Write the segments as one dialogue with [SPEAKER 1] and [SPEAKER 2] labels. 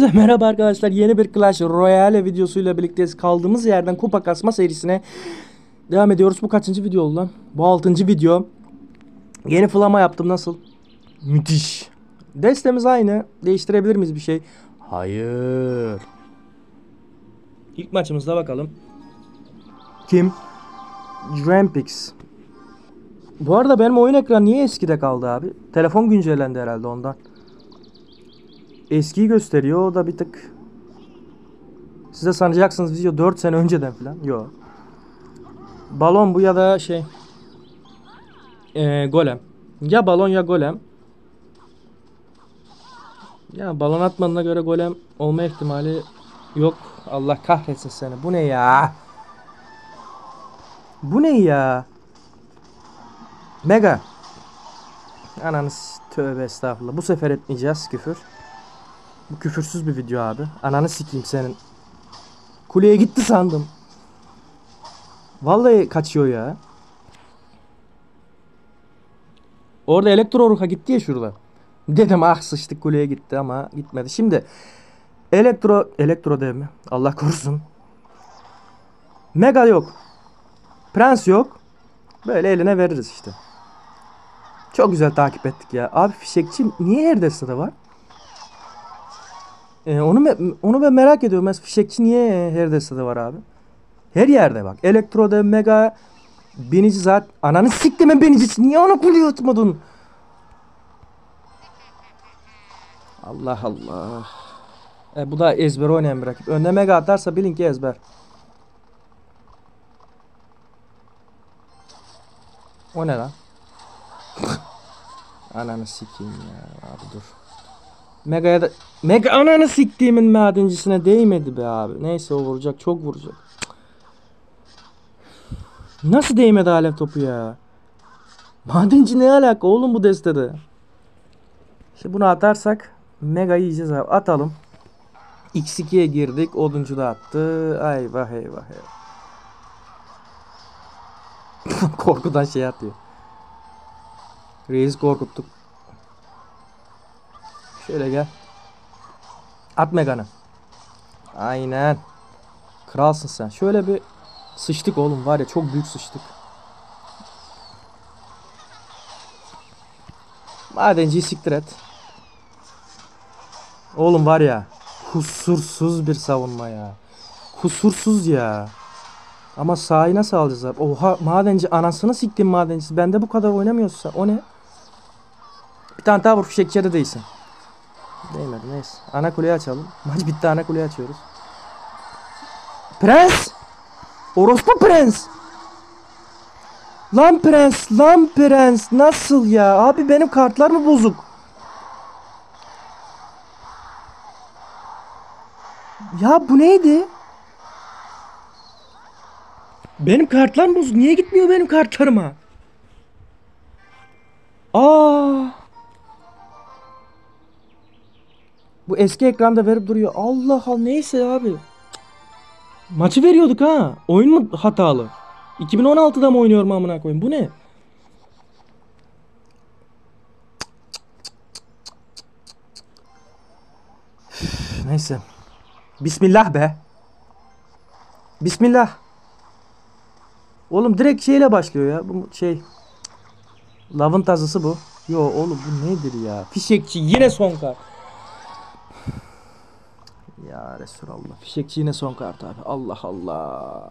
[SPEAKER 1] Merhaba arkadaşlar yeni bir Clash Royale videosuyla birlikteyiz. Kaldığımız yerden kupa kasma serisine devam ediyoruz. Bu kaçıncı video oldu lan? Bu altıncı video. Yeni flama yaptım nasıl? Müthiş. Destemiz aynı. Değiştirebilir miyiz bir şey? Hayır. İlk maçımızda bakalım. Kim? Drampix. Bu arada benim oyun ekranı niye eskide kaldı abi? Telefon güncellendi herhalde ondan. Eskiyi gösteriyor o da bir tık. Size sanacaksınız video 4 sene önceden falan. Yok. Balon bu ya da şey. Ee, golem. Ya balon ya golem. Ya balon atmadığına göre golem olma ihtimali yok. Allah kahretsin seni. Bu ne ya? Bu ne ya? Mega. Ananız tövbe estağfurullah. Bu sefer etmeyeceğiz küfür. Bu küfürsüz bir video abi. Ananı sikeyim senin. Kuleye gitti sandım. Vallahi kaçıyor ya. Orada elektro ruha gitti ya şurada. Dedim ah sıçtık kuleye gitti ama gitmedi. Şimdi elektro elektro dev mi? Allah korusun. Mega yok. Prens yok. Böyle eline veririz işte. Çok güzel takip ettik ya. Abi fişekçi niye her destede var? Ee, onu onu ben merak ediyorum. Mesela fişekçi niye her destede var abi? Her yerde bak. Elektro'da, Mega, binici zat. Ananı siktimin binicisi. Niye onu kuleye tutmadın? Allah Allah. E, bu da ezber oynayan bir rakip. Önüne Mega atarsa bilin ki ezber. O ne lan? Ananı sikeyim ya. Abi dur. Mega'ya da Mega ananı siktiğimin madencisine değmedi be abi. Neyse o vuracak çok vuracak. Nasıl değmedi alev topu ya? Madenci ne alaka oğlum bu destede? Şimdi bunu atarsak Mega yiyeceğiz abi. Atalım. X2'ye girdik. Oduncu da attı. Ay vah eyvah eyvah. Korkudan şey atıyor. Reis korkuttuk. Şöyle gel. At Megan'ı. Aynen. Kralsın sen. Şöyle bir sıçtık oğlum var ya çok büyük sıçtık. Madenciyi siktir et. Oğlum var ya kusursuz bir savunma ya. Kusursuz ya. Ama sahayı nasıl alacağız abi? Oha madenci anasını siktim madencisi. Bende bu kadar oynamıyorsa o ne? Bir tane daha vur fişekçiye de değilsin. Değmedi neyse. Ana kuleyi açalım. Maç bitti ana kuleyi açıyoruz. Prens! Orospu prens! Lan prens, lan prens nasıl ya? Abi benim kartlar mı bozuk? Ya bu neydi? Benim kartlar mı bozuk? Niye gitmiyor benim kartlarıma? Aa! Bu eski ekranda verip duruyor. Allah Allah neyse abi. Maçı veriyorduk ha. Oyun mu hatalı? 2016'da mı oynuyorum amına koyayım? Bu ne? Neyse. Bismillah be. Bismillah. Oğlum direkt şeyle başlıyor ya. Bu şey. Lavın tazısı bu. Yo oğlum bu nedir ya? Fişekçi yine son kart. Ya Resulallah. Fişekçi yine son kart abi. Allah Allah.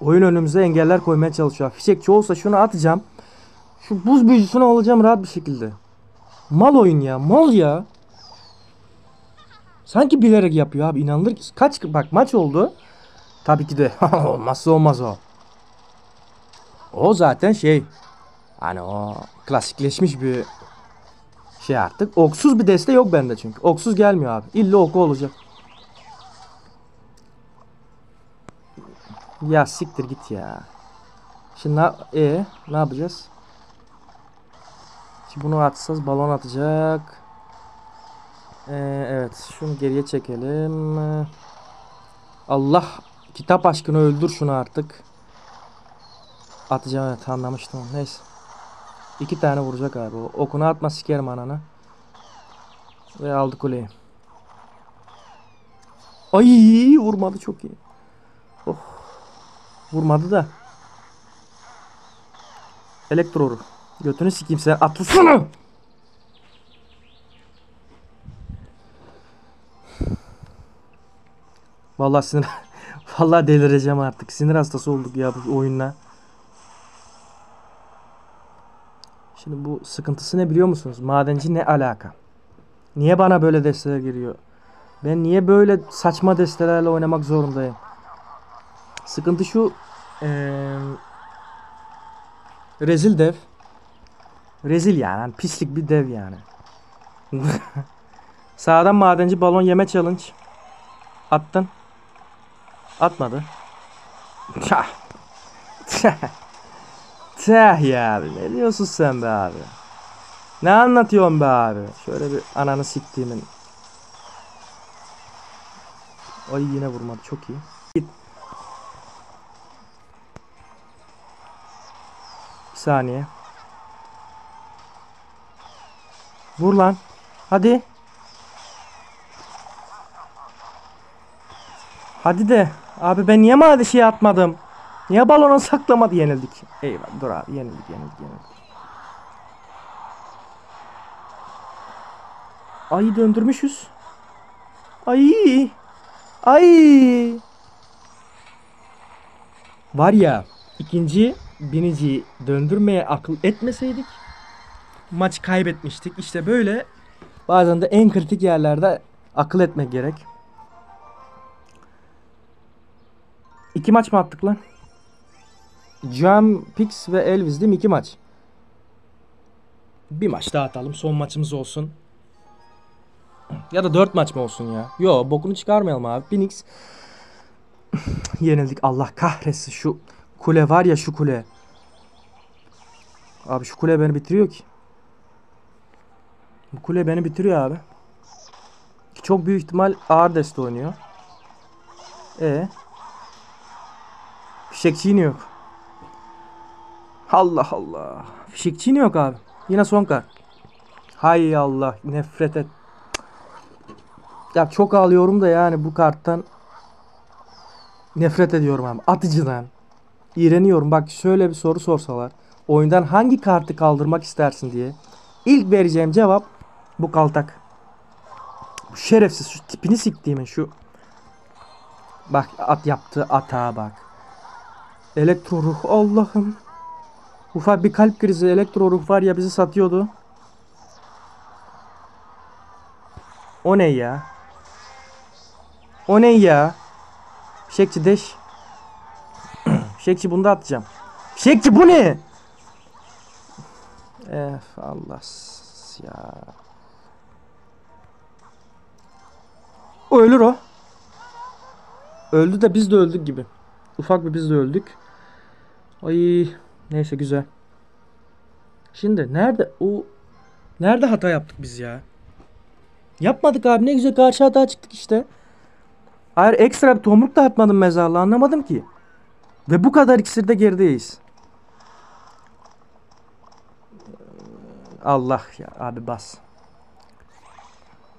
[SPEAKER 1] Oyun önümüze engeller koymaya çalışıyor. Fişekçi olsa şunu atacağım. Şu buz büyücüsünü alacağım rahat bir şekilde. Mal oyun ya. Mal ya. Sanki bilerek yapıyor abi. inanılır ki. Kaç bak maç oldu. Tabii ki de olmazsa olmaz o. O zaten şey. Hani o klasikleşmiş bir şey artık. Oksuz bir deste yok bende çünkü. Oksuz gelmiyor abi. İlla oku olacak. Ya siktir git ya. Şimdi ne, e, ne yapacağız? Şimdi bunu atacağız. Balon atacak. Ee, evet. Şunu geriye çekelim. Allah kitap aşkını öldür şunu artık. Atacağım evet anlamıştım. Neyse. İki tane vuracak abi. O okunu atma sikerim ananı. Ve aldı kuleyi. Ay vurmadı çok iyi. Oh. Vurmadı da. Elektro. Götünü sikeyim sen atlasana. Vallahi sinir Vallahi delireceğim artık. Sinir hastası olduk ya bu oyunla. Şimdi bu sıkıntısı ne biliyor musunuz? Madenci ne alaka? Niye bana böyle desteler giriyor? Ben niye böyle saçma destelerle oynamak zorundayım? Sıkıntı şu. Eee rezil dev. Rezil yani. Pislik bir dev yani. Sağdan madenci balon yeme challenge. Attın. Atmadı. Tah. Tah ya abi. Ne diyorsun sen be abi? Ne anlatıyorsun be abi? Şöyle bir ananı siktiğimin. Ay yine vurmadı. Çok iyi. Git. Bir saniye. Vur lan. Hadi. Hadi de. Abi ben niye madde şey atmadım? Niye balona saklamadı yenildik? Eyvah dur abi yenildik yenildik yenildik. Ay döndürmüşüz. Ay. Ay. Var ya ikinci binici döndürmeye akıl etmeseydik maç kaybetmiştik. İşte böyle bazen de en kritik yerlerde akıl etmek gerek. İki maç mı attık lan? Jam, Pix ve Elvis değil mi? İki maç. Bir maç daha atalım. Son maçımız olsun. Ya da dört maç mı olsun ya? Yo bokunu çıkarmayalım abi. Phoenix yenildik. Allah kahretsin şu kule var ya şu kule. Abi şu kule beni bitiriyor ki. Bu kule beni bitiriyor abi. Çok büyük ihtimal ağır deste oynuyor. E Fişekçi yine yok. Allah Allah. Yine yok abi. Yine son kart. Hay Allah nefret et. Ya çok ağlıyorum da yani bu karttan nefret ediyorum abi. Atıcıdan. İğreniyorum. Bak şöyle bir soru sorsalar. Oyundan hangi kartı kaldırmak istersin diye. İlk vereceğim cevap bu kaltak. Bu şerefsiz şu tipini siktiğimin şu. Bak at yaptığı atağa bak. Elektro ruh Allah'ım. Ufak bir kalp krizi elektro ruh var ya bizi satıyordu. O ne ya? O ne ya? Fişekçi deş. Fişekçi bunu da atacağım. Fişekçi bu ne? Ef Allah ya. O ölür o. Öldü de biz de öldük gibi. Ufak bir biz de öldük. Ay neyse güzel. Şimdi nerede o nerede hata yaptık biz ya? Yapmadık abi ne güzel karşı hata çıktık işte. Hayır ekstra bir tomruk da atmadım mezarlığa anlamadım ki. Ve bu kadar iksirde gerideyiz. Allah ya abi bas.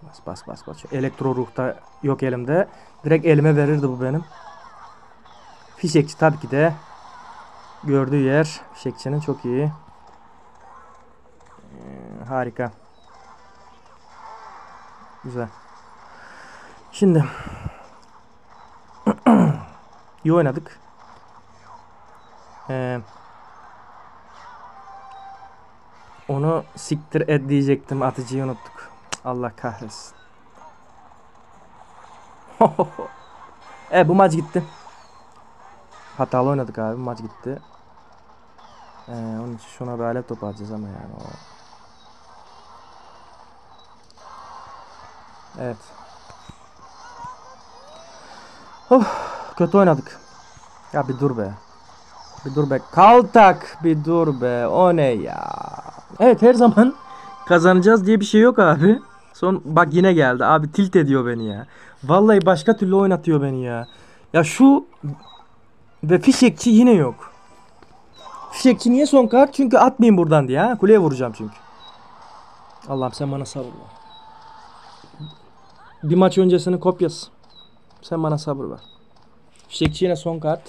[SPEAKER 1] Bas bas bas bas. Elektro ruhta yok elimde. Direkt elime verirdi bu benim. Fişekçi tabii ki de gördüğü yer fişekçinin çok iyi. Ee, harika. Güzel. Şimdi iyi oynadık. Ee, onu siktir et diyecektim. Atıcıyı unuttuk. Allah kahretsin. e bu maç gitti. Hatalı oynadık abi. Maç gitti. Ee, onun için şuna bir alet topu atacağız ama yani o. Evet. Oh, kötü oynadık. Ya bir dur be. Bir dur be. Kaltak bir dur be. O ne ya? Evet her zaman kazanacağız diye bir şey yok abi. Son bak yine geldi. Abi tilt ediyor beni ya. Vallahi başka türlü oynatıyor beni ya. Ya şu ve fişekçi yine yok. Fişekçi niye son kart? Çünkü atmayayım buradan diye ha. Kuleye vuracağım çünkü. Allah'ım sen bana sabır ver. Bir maç öncesinin kopyası. Sen bana sabır ver. Fişekçi yine son kart.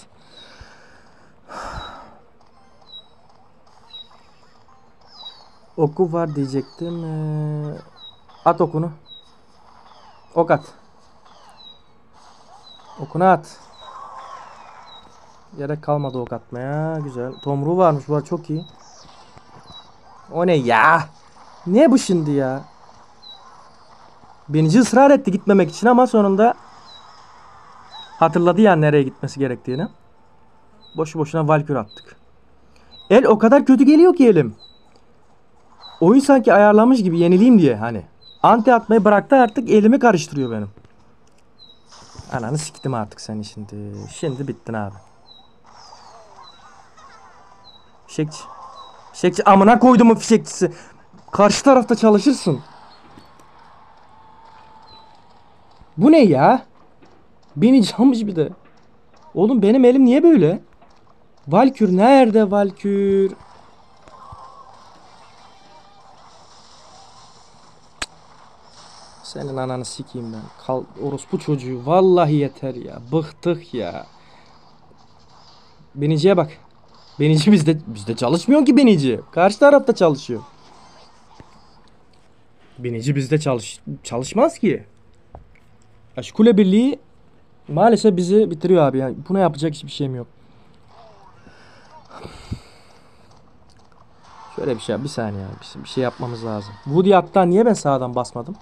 [SPEAKER 1] Oku var diyecektim. Ee, at okunu. Ok at. Okunu at. Gerek kalmadı ok atmaya. Güzel. Tomruğu varmış. Var çok iyi. O ne ya? Ne bu şimdi ya? Benici ısrar etti gitmemek için ama sonunda hatırladı yani nereye gitmesi gerektiğini. Boşu boşuna Valkür attık. El o kadar kötü geliyor ki elim. Oyun sanki ayarlamış gibi yenileyim diye hani. Anti atmayı bıraktı artık elimi karıştırıyor benim. Ananı siktim artık seni şimdi. Şimdi bittin abi. Fişekçi. Fişekçi amına koydum fişekçisi. Karşı tarafta çalışırsın. Bu ne ya? Beni camış bir de. Oğlum benim elim niye böyle? Valkür nerede Valkür? Senin ananı sikeyim ben. Kal orospu çocuğu. Vallahi yeter ya. Bıktık ya. Biniciye bak. Binici bizde bizde çalışmıyor ki binici. Karşı tarafta çalışıyor. Binici bizde çalış çalışmaz ki. Aşkule Birliği maalesef bizi bitiriyor abi. Yani buna yapacak hiçbir şeyim yok. Şöyle bir şey bir saniye abi. Bir- şey yapmamız lazım. Woody hatta niye ben sağdan basmadım?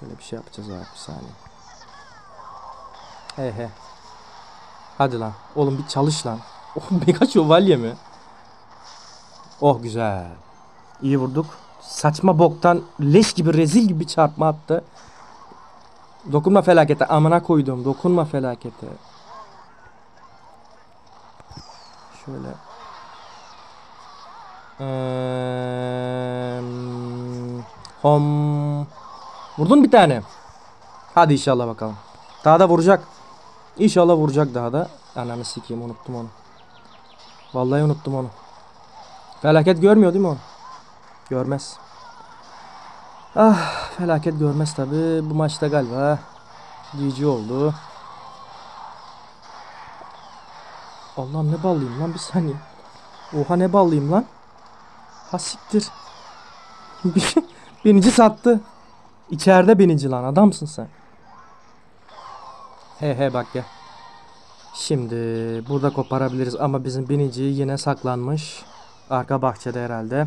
[SPEAKER 1] Şöyle bir şey yapacağız abi bir saniye. He he. Hadi lan. Oğlum bir çalış lan. Oğlum mega şövalye mi? Oh güzel. İyi vurduk. Saçma boktan leş gibi rezil gibi çarpma attı. Dokunma felakete. Amına koydum. Dokunma felakete. Şöyle. Eee, hom. Vurdun bir tane. Hadi inşallah bakalım. Daha da vuracak. İnşallah vuracak daha da. Ananı sikeyim unuttum onu. Vallahi unuttum onu. Felaket görmüyor değil mi onu? Görmez. Ah felaket görmez tabi. Bu maçta galiba GG oldu. Allah'ım ne ballıyım lan bir saniye. Oha ne ballıyım lan. Ha siktir. binici sattı. İçeride binici lan adamsın sen. He he bak gel. Şimdi burada koparabiliriz ama bizim binici yine saklanmış. Arka bahçede herhalde.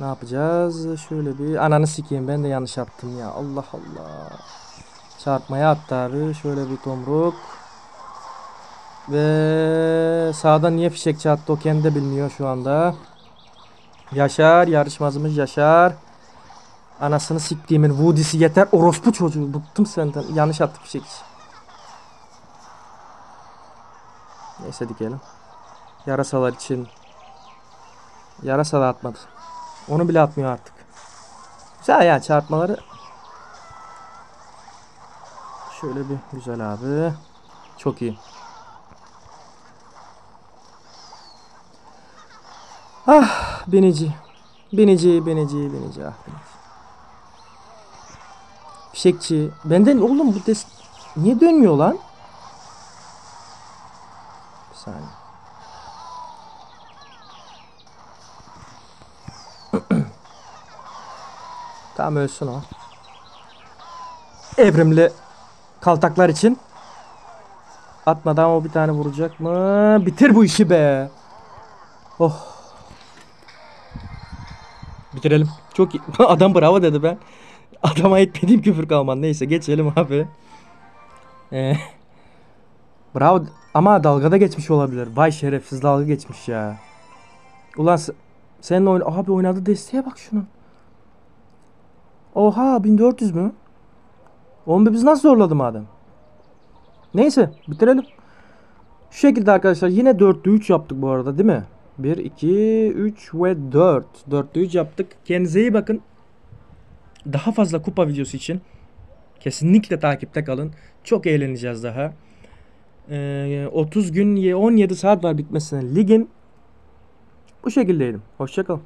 [SPEAKER 1] Ne yapacağız? Şöyle bir ananı sikeyim ben de yanlış attım ya. Allah Allah. Çarpmaya attı abi. Şöyle bir tomruk. Ve sağdan niye fişekçi attı o kendi de bilmiyor şu anda. Yaşar yarışmacımız Yaşar. Anasını siktiğimin Woody'si yeter. Orospu çocuğu. Bıktım senden. Yanlış attı fişekçi. Neyse dikelim. Yarasalar için. Yarasa da atmadı. Onu bile atmıyor artık. Güzel ya çarpmaları. Şöyle bir güzel abi. Çok iyi. Ah binici. Binici, binici, binici. Ah binici. Fişekçi. Benden oğlum bu des... Niye dönmüyor lan? Bir saniye. tamam ölsün o. Evrimli kaltaklar için. Atmadan o bir tane vuracak mı? Bitir bu işi be. Oh. Bitirelim. Çok iyi. Adam bravo dedi ben. Adama etmediğim küfür kalmadı. Neyse geçelim abi. Ee, bravo. Ama dalgada geçmiş olabilir. Vay şerefsiz dalga geçmiş ya. Ulan se- senin oyun... Abi oynadığı desteğe bak şunu. Oha 1400 mü? Onu biz nasıl zorladı madem? Neyse bitirelim. Şu şekilde arkadaşlar yine 4'te 3 yaptık bu arada değil mi? 1, 2, 3 ve 4. 4'te 3 yaptık. Kendinize iyi bakın. Daha fazla kupa videosu için kesinlikle takipte kalın. Çok eğleneceğiz daha. Ee, 30 gün 17 saat var bitmesine ligin. Bu şekildeydim. Hoşçakalın.